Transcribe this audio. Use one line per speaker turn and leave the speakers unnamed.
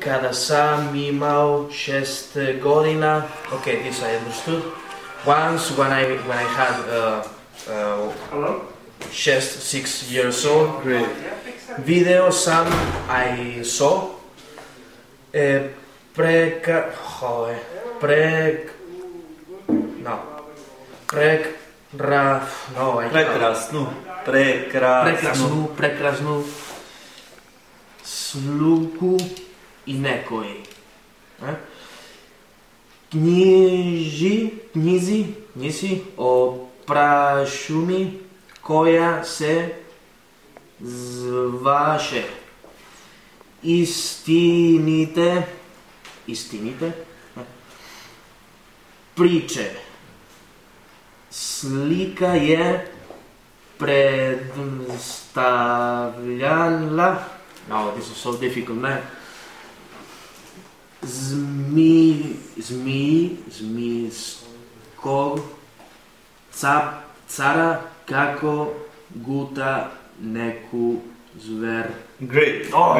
Kada sam imao šest godina, okay, this I understood. Once when I when I had uh, uh, šest, six years old,
Great.
video sam I saw. E, preka, joder, prek, no, prek, ra, no, I
Prekrasnu. Prekrasnu.
prekrasnu, prekrasnu sluku i nekoj. E? Knjiži, knjizi, knjizi o prašumi koja se zvaše istinite, istinite, e, priče. Slika je predstavljala no this is so difficult змии, змии, змии, скор, цап, цара, како, гута, неку, звер.
Great. Oh.